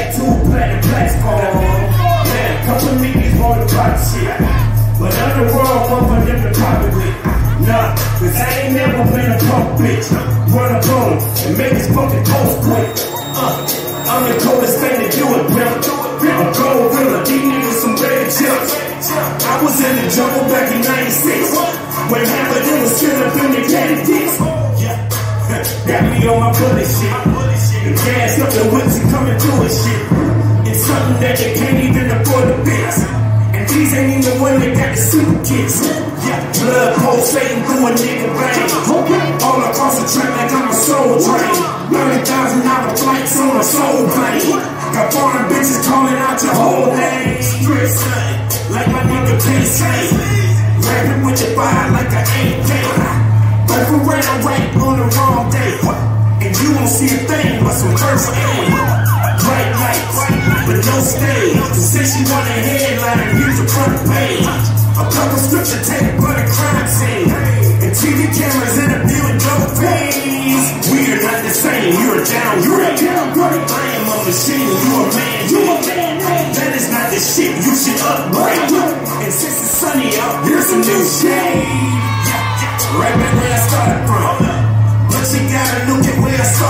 back two platinum platforms. Man, a couple of niggas for the pop shit. But underworld one for them to copy with. Nah, cause I ain't never been a punk bitch. Run a boom and make this fucking post quick. Uh, I'm the coldest thing to do it, bro. A gold gorilla, these niggas some red chips. I was in the jungle back in 96 When half of them was still up in the candidates Got me on my bullet shit. The gas up the whips and coming through and shit. It's something that they can't even afford to fix. And these ain't even one that got the super kicks. Yeah, blood pulsating through a nigga vein All across the track like I'm a soul train. Thirty thousand dollar flights on a soul plane. Got foreign bitches calling out your whole name. Son like my nigga can't say. Rapping with your fire like an AK. We ran right on the wrong day, and you won't see a thing but some first aid. Bright lights, but no stage. Since you want a headline, here's a front page. A couple scripture tape for the crime scene. And TV cameras interviewing dope pays. We are not the same. You're a downgrade. I am a machine. You a man. You a man. That is not the shit. You should upgrade. And since it's sunny out, here's some new shade.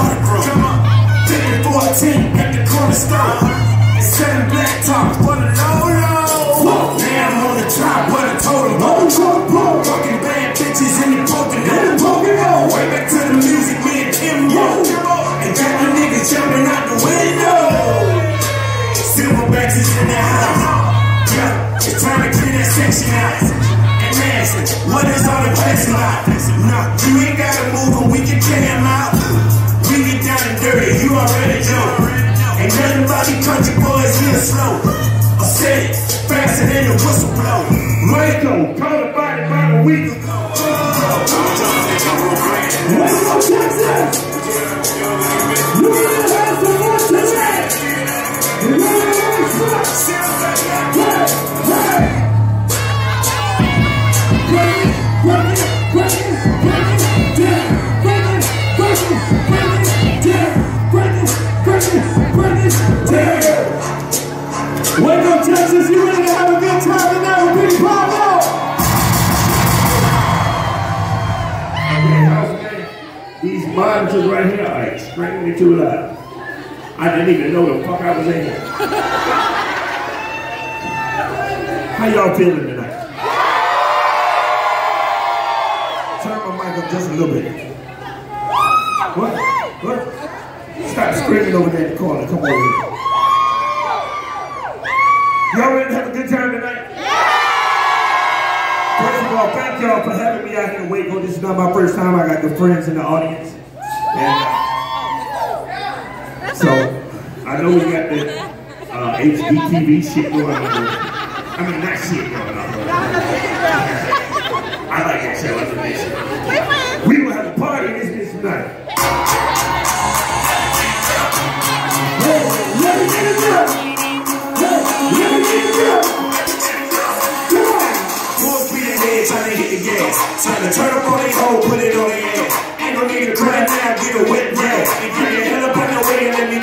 At where I started from. Come on. Pippin 14 at the corner store. Seven black tops for the low low. Now I'm on the top where the totem pole. Fucking bad bitches in the Pokemon. Way back to the music, me and Kimbo. And got the niggas jumping out the window. Silverbacks is in the house. Yeah, it's time to clean that section out. And ask what is all the question about? No, you ain't gotta move and we can him out. Dirty, you already know. Ain't nothing about these country boys here slow. I said it, faster than the whistle blow. Waco, called a body about a week ago. Waco, Texas! Look at too loud. I didn't even know the fuck I was in. How y'all feeling tonight? Turn my mic up just a little bit. What? What? Stop screaming over there in the corner. Come here. Y'all ready to have a good time tonight? First of all, thank y'all for having me out here in Waco. This is not my first time. I got good friends in the audience. And, uh, so, I know we got the uh, HGTV shit going on. I mean, not shit going on. I like that show. That. We will have a party this bitch tonight. Let me get it up. Let me get it up. Come on. Hit the gas. Turn up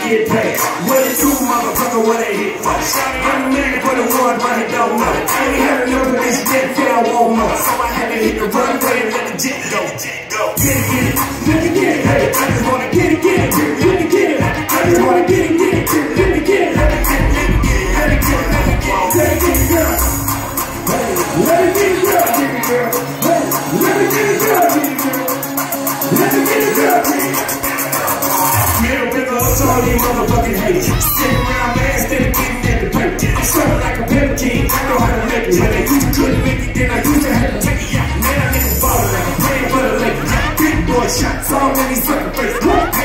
get paid. What it do, motherfucker, what they hit for? I'm a man for the one, but he don't know. Ain't had enough of this jet, feel I want more. So I had to hit the runway and let the jet go. Get it, get it, let me get it. Hey, I just wanna get it, get it, let me get it. I just wanna get it, get it, let me get it, let me get it, let me get it, let me get it, let me get it, let me get it, girl. Let me get it, girl, it, let me get it, girl, it, to all you motherfucking haters. Sitting around man, instead getting at the plate. I'm like a pimp king. I know how to make it. When they used to couldn't make it, then I used to have to take it. Yeah, man, I niggas ballin' like I'm for the Lakers. Big boy shots, all in these sucker face.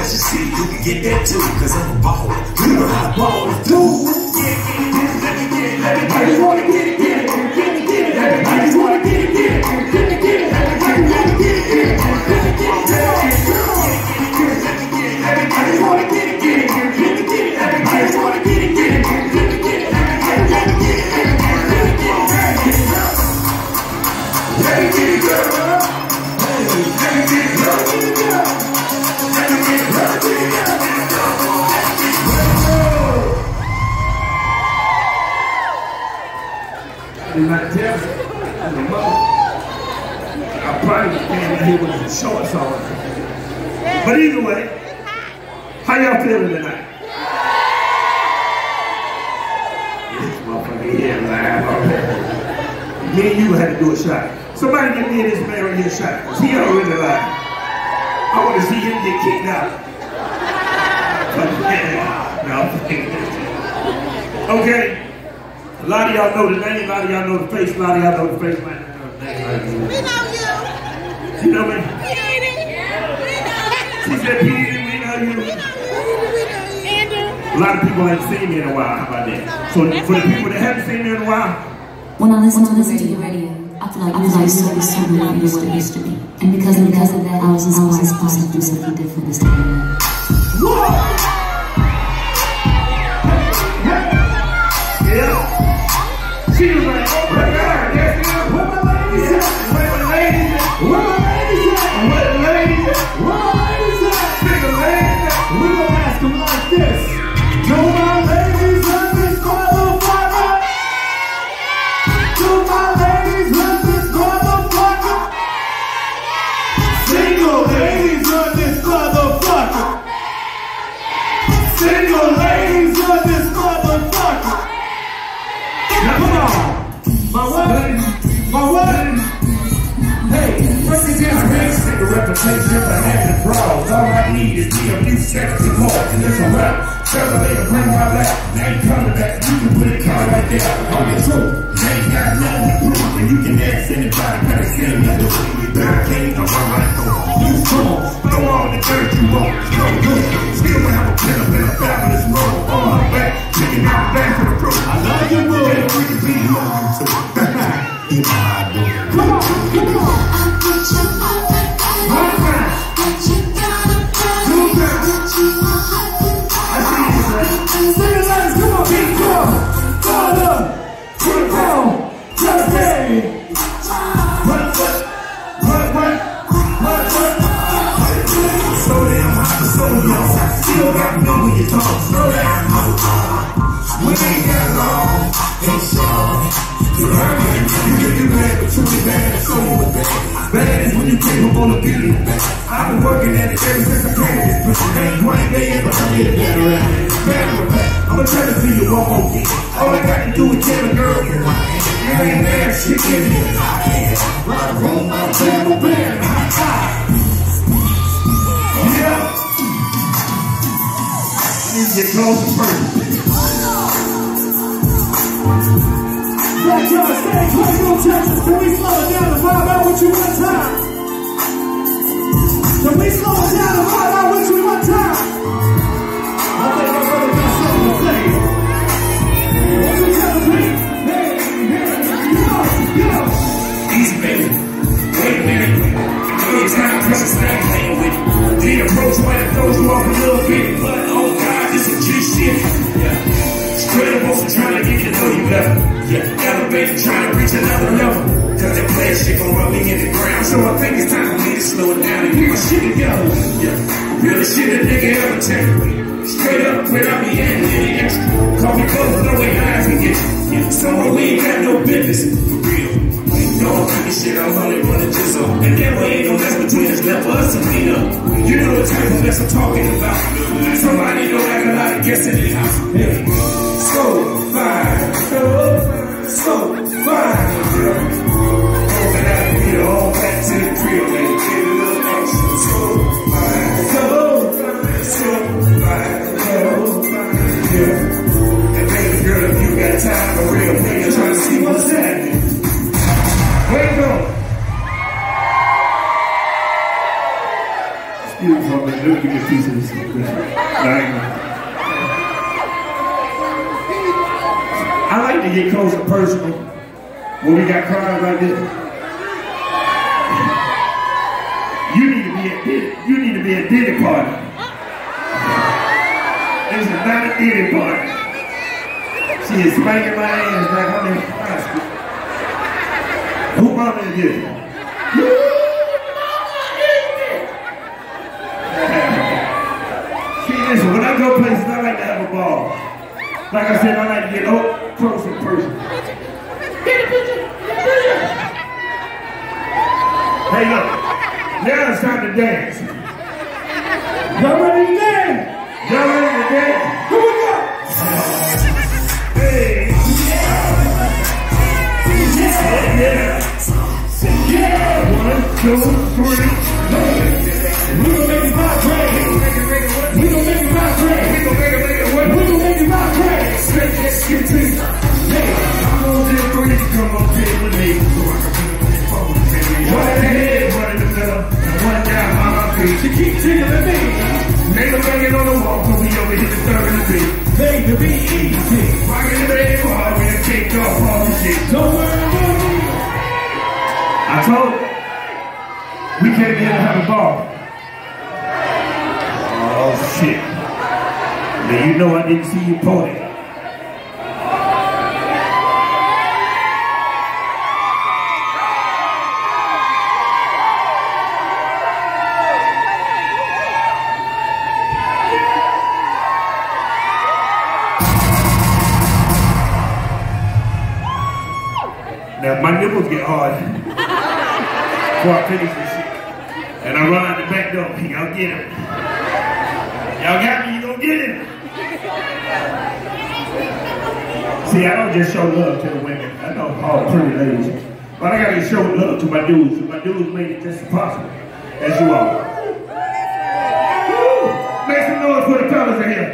Else you see, you can get that too. Cause I'm a baller. You know how ballers do. Yeah, get it, let me get it, let me get it, y'all know the name, a lot of y'all know the face, a lot of y'all know the face. might not know the name. We know you. You know me? We know you. She said, P. Diddy, we know you. A lot of people ain't seen me in a while. How about that? So for the people that haven't seen me in a while, When I listen to listen to the radio, I feel like I feel like so is so much like what it used to be. And because and because of that, I was inspired to do something different this time around. Reputation for having brawls. All I need is me a few seconds of more, and it's a wrap. Can bring my lap. Now you coming back, you can put a car right there on the truth. They ain't got nothing to prove, and you can ask anybody, gotta see me do it. But I can't go right. You strong, throw all the dirt you want. No good. Still have a pen up in a fabulous roll. On my back, taking my back for the proof. I love you, boo. And we can be alone too. You I do it. Come on, come on. Me when you talk. Slow down, We ain't got long. Hey, Sean. You heard me. You can do bad, but you be bad. So you bad. Bad is when you came up on the beat. I've been working at it ever since I came. But you ain't quite there, but I'm getting better at it. Better it. I'ma it to you one more thing. All I got to do is tell a girl you want it. You ain't there, she a hot hand. Right room, I'm bam, bam, bam. Hot, get closer first. Backyard stage, Waco, Texas. Can we slow it down and vibe out with you one time? Can we slow it down and vibe out with you one time? I think my brother got something to say. What you gotta be? Hey, hey, go, go. He's big. Wait a minute. Anytime precious, I ain't playing with it. The approach when it throws you off a little bit, but listen to this shit. Yeah. It's credible for trying to get you to know you better. Yeah. Elevator trying to reach another level. Cause that player shit gon' rub me in the ground. So I think it's time for me to slow it down and get my shit together. Yeah. Real shit a nigga ever take. Straight up, without me adding any extra. Call me close, no way high as we get. Yeah. Somewhere we ain't got no business. For real. No, I'm shit, I'm only running just on. And that way ain't no mess between us left for us to clean up. You know the type of mess I'm talking about. Somebody know that in the house. Yeah. So fine, so, so fine, girl. And I be all back to the crib, man. Get a little action. So fine, so so fine, fine, yeah. And baby girl, if you got time for real, nigga, trying to see what's happening. Where you going? Excuse me for a minute. Let me give you a piece of this. To get close and personal when we got crowds like this. You need to be at Diddy. You need to be at Diddy party. This is not a Diddy party. She is spanking my ass like I'm in high school. Who mama is this? See, listen, when I go places, I like to have a ball. Like I said, I like to get up close and personal. Hey, look, now it's time to dance. Y'all ready to dance? Y'all ready to dance? Here we go. Hey. Yeah. Yeah. One, two, three. We gon' make it vibrate. We gon' make it vibrate. We gon' make it, what? We gon' make it vibrate. Get it. Hey, I'm on this three. Come on, get with me. One in the head, one in the middle, and one down on my feet. She keep jiggling me. Nigga banging on the wall, but we over here of the beat. Made to be easy. Rockin' the bed, bar, we done kicked off all the shit. Don't worry about me. I told you. We came here to have a ball. Oh shit. Now you know I didn't see you pony. Get hard before I finish this shit. And I run out the back door. Y'all get him. Y'all got me, you gonna get him. See, I don't just show love to the women. I know all pretty ladies. But I gotta show love to my dudes. And my dudes made it just as possible as you all. Woo! Make some noise for the fellas in here.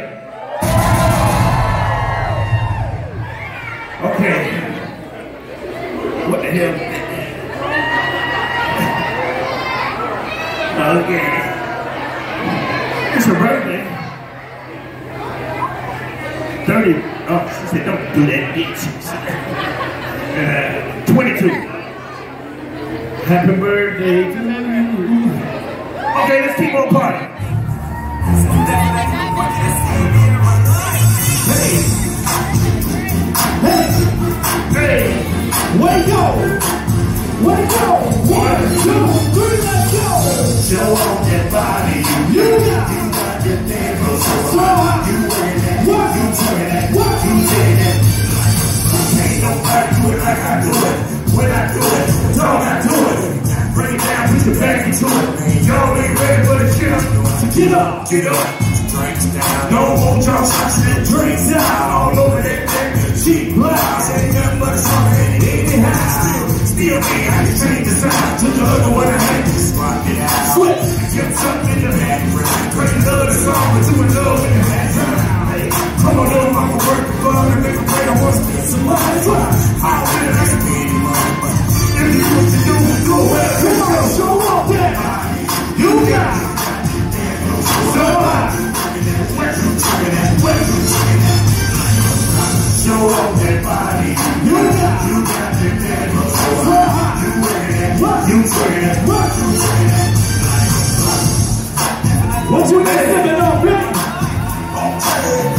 What you been sipping on, Billy?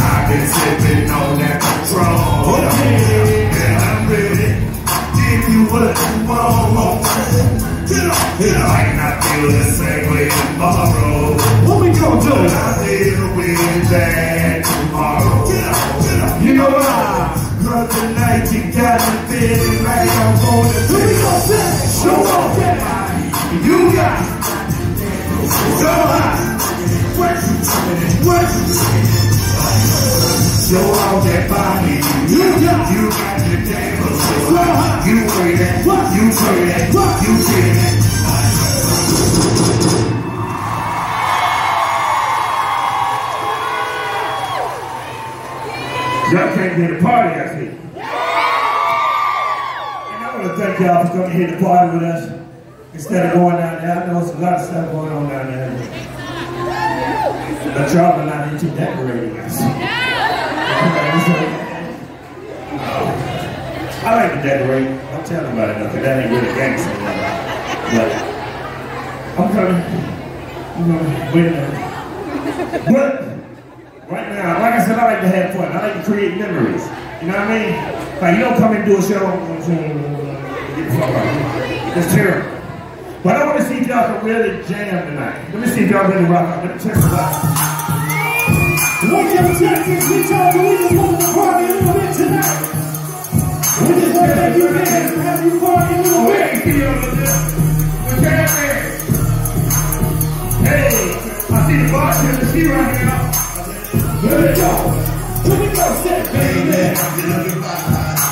I've been sipping on that control. Yeah, I'm tomorrow. It might not feel the same way tomorrow. What we gonna do? I deal with that Y'all came to the party, I see. And I want to thank y'all for coming here to party with us. Instead of going down there, I know there's a lot of stuff going on down there. But y'all are not into decorating us. I like to decorate. Tell nobody nothing. That ain't really gangster. But I'm coming. I'm coming. Wait a minute. But right now, like I said, I like to have fun. I like to create memories. You know what I mean? Like you don't come and do a show. That's terrible. But I want to see if y'all can really jam tonight. Let me see if y'all really rock out. Let me check this out. Won't you check this? We told you we just want to party a little bit tonight. We just want you dance and have you party a little Oh, bit. hey, see y'all over there. What's happening? Hey, I see the. She right here. Here we go. Here we go, set, baby.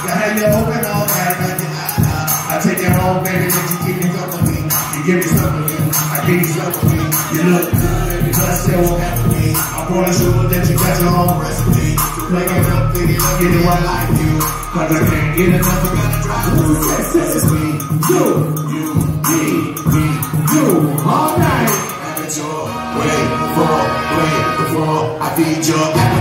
You have your open all night, like you I take you home, baby, let you keep me. You give me some of you, I give you some of me. You look good, I won't to be. I'm gonna show that you got your own recipe. Play it up, pick it up, get it one like you. Cause I can't get enough of gonna drive. This is me, You, you, me, me. you, all night. Have it your way, before, way, before I feed your appetite,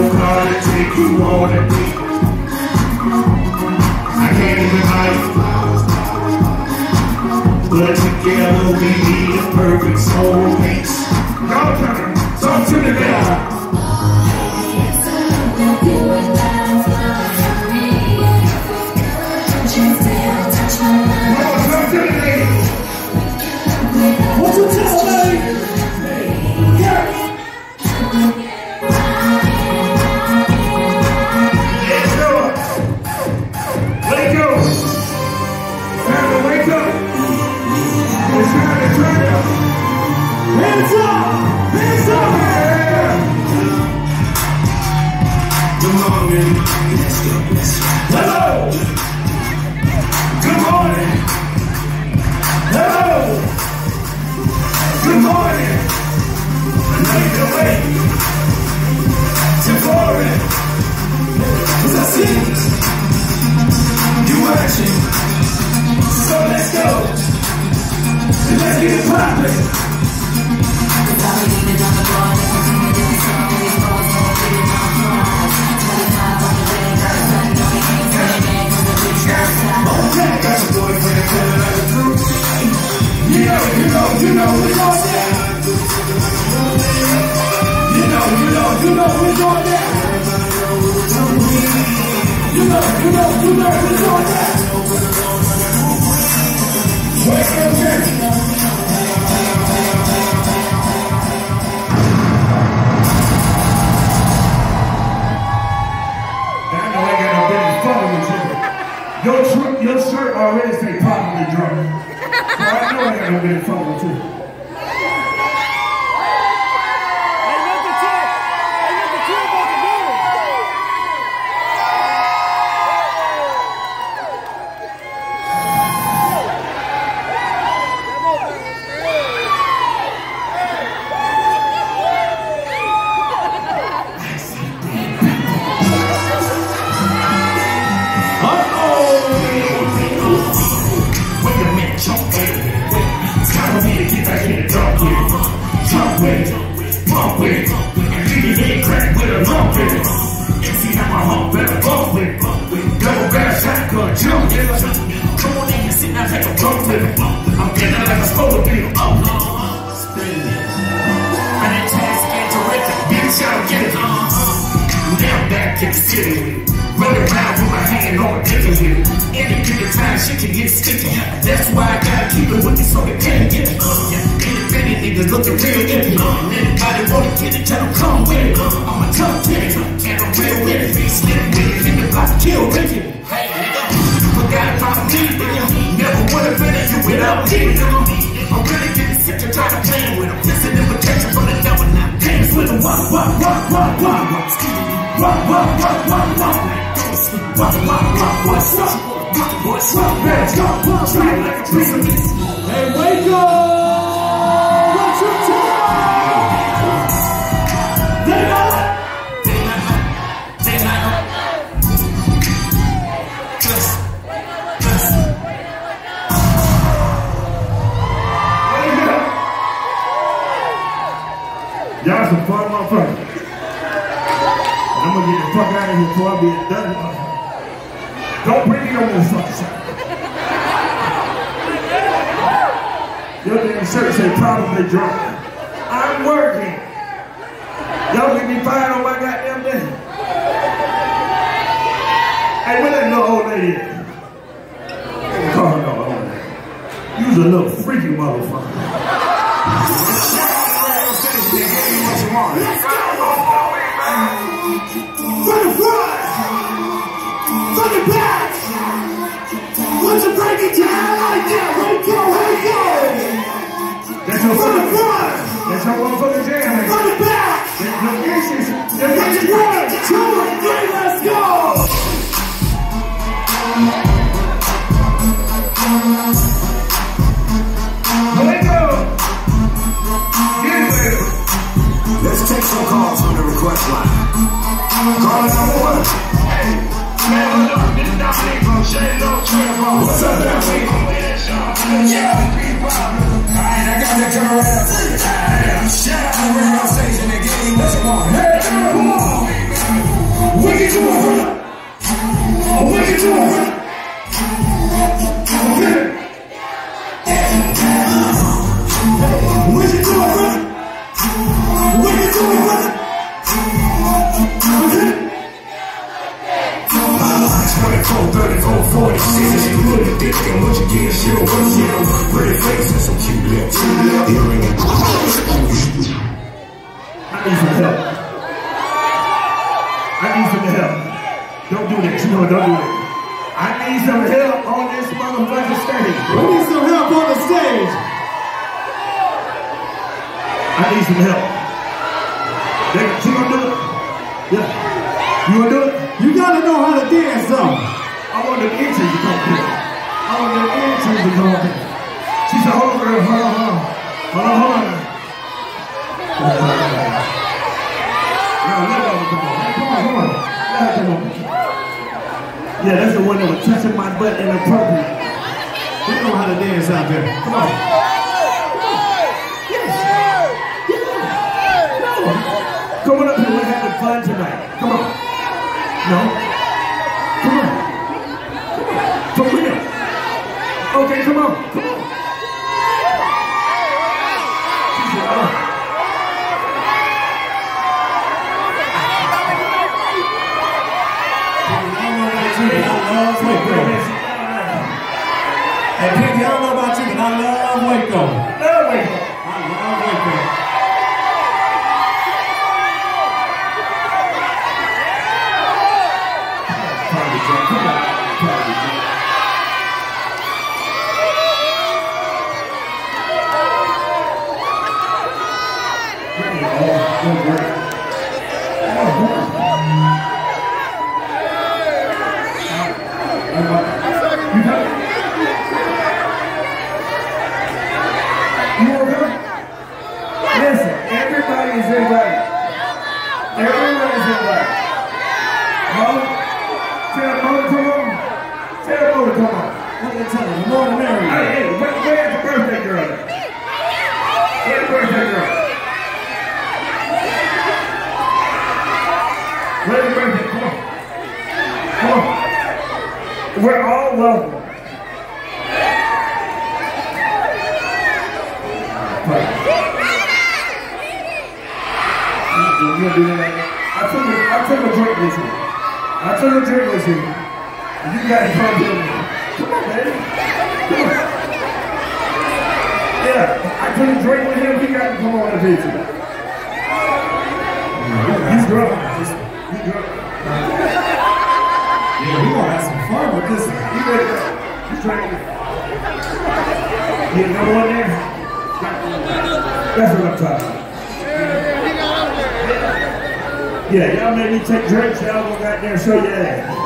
to take you on a. I can't even flowers. But together we need a perfect soulmate. Y'all turn, to me now. The city. Running around with my hand on the with it. Any given time, shit can get sticky. That's why I gotta keep it with me so they can't get it. Independent niggas looking real empty. Anybody wanna get it, tell them come with it. I'm a tough kid, and I'm real with it. Slim with it, and the block kill with it. Hey, nigga, you forgot about me, nigga. Never would've been you without me, nigga. I'm really getting sick and tired of playing with them. This an invitation from the devil now. Dance with them. Walk, walk, walk, walk, walk, walk. Walk, walk, walk, walk, walk. Walk, walk, walk, up? What's up, man? Walk, walk, walk, like a piece of this. Hey, Waco! What's fuck out of here before I be done. Don't bring me no more fucking shit. Your damn shirt say probably drunk. I'm working. Y'all get me fired on my goddamn day. Hey, where that little old lady at? Her no old lady. You's a little freaky motherfucker. Waco! That's your For the fucking, front! that's your motherfucking jam. For the back! The issues, the Let's issues. one, two, and three, let's go! Waco! Get it, baby. Let's take some calls from the request line. Caller number one. What's up, Dominic? Alright, I got that camera around. Shout out to the radio station and give me what my butt inappropriate. We know how to dance out there. Come on. Come on up here, we're having fun tonight. Come on. No. Come on. Come on. For real. Okay, come on. Come on. Listen, everybody is invited. Everyone is invited. Mom, tell to come on. Tell Mona come on. What are you telling me? Mona Mary. Hey, hey, where, where's the birthday girl? Where's the birthday girl? Where's the birthday? Come on. Come on. We're all welcome. You gonna do that? I took a, I a drink with you. I took a drink with you. You gotta come here. Come on, baby. Yeah, I took a drink with him. He got to come on the pizza. He's drunk. He's drunk. Yeah, we gonna have some fun with this. He ready. He's drinking. Yeah, number one there. That's what I'm talking about. Yeah, y'all made me take drinks. Y'all go back there and show.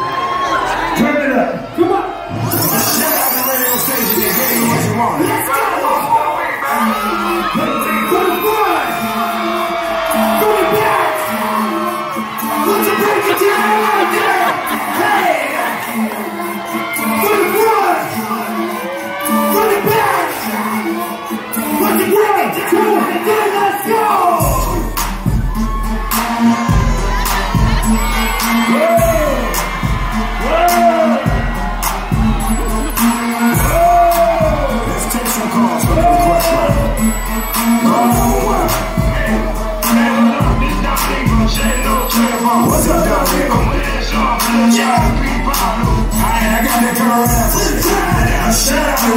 That coming around you. Now, shout out the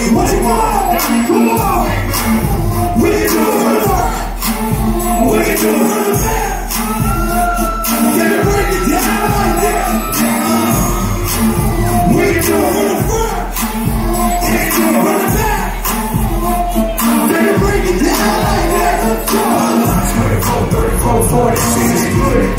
you what you on! We can do it the! We do it the! Can you break it down like that? We can do it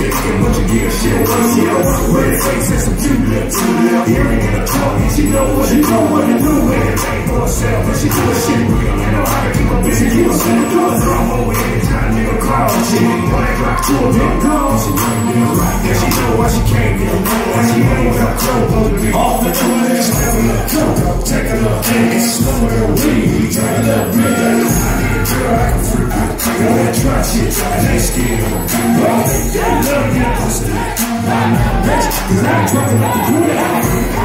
60, good. Thinking what you give, shit, what know. With a face and some two lip, two lip. Hearing in a talk, and she know what she know, what to do. Everything for herself, and she do a shit real. You know how to keep her busy, keep her sitting through a drum over anytime nigga call. She ain't wanna drop to a big call. She know me right there, she know why she came here. Why she ain't got trouble. Off the toilet, step a cocoa, take a and smoke a weed. Drink a bit. I need a girl I can freak. I wanna try shit, I ain't scared. Well, they love me, pussy. I'm not rich, cause I drunk enough to do that.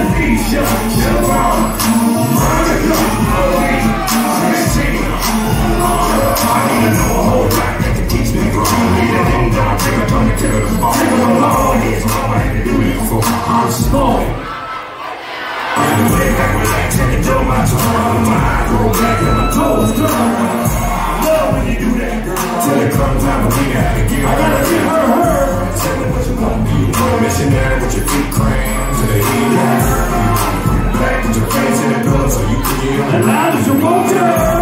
Alicia, Monica, Christina. I to know a whole lot back with your the face in the pillow so you can get on. Loud as you want to!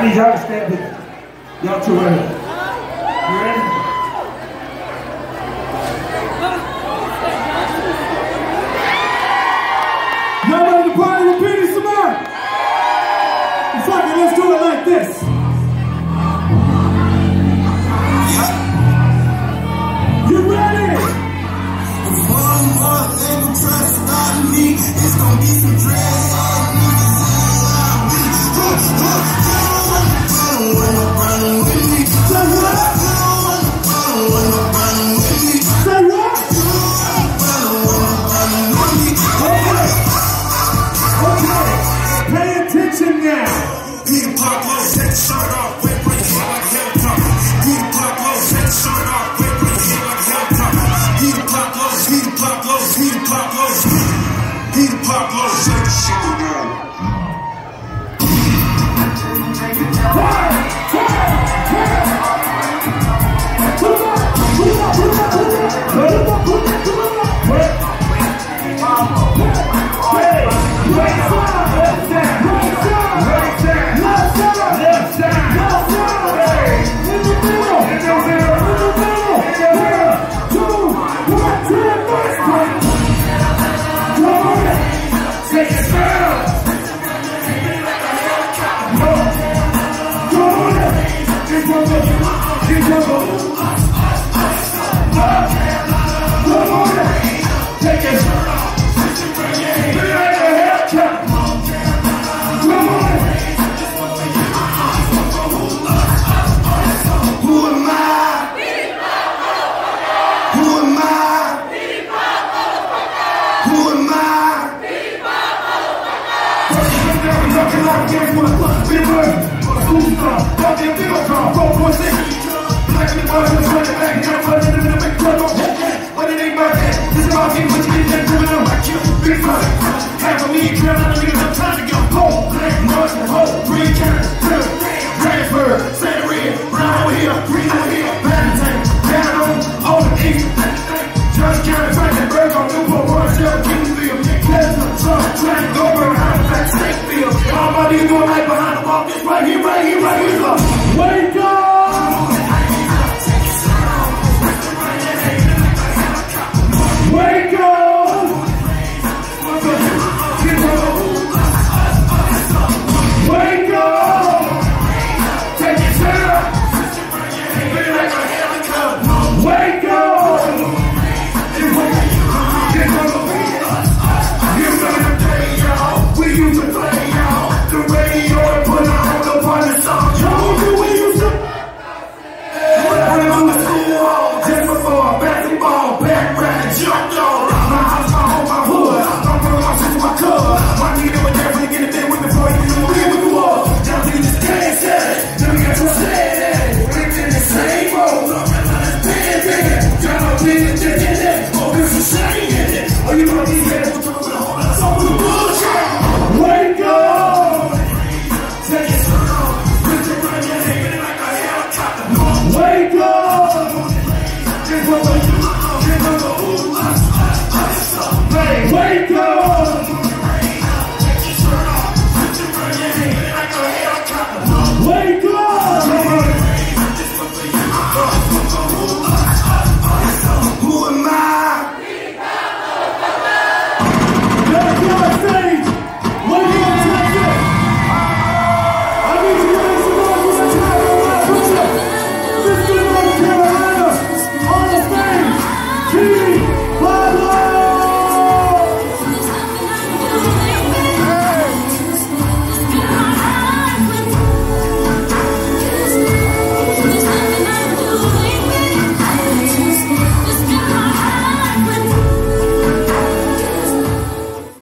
I need y'all to stand with me. Y'all too early. You ready?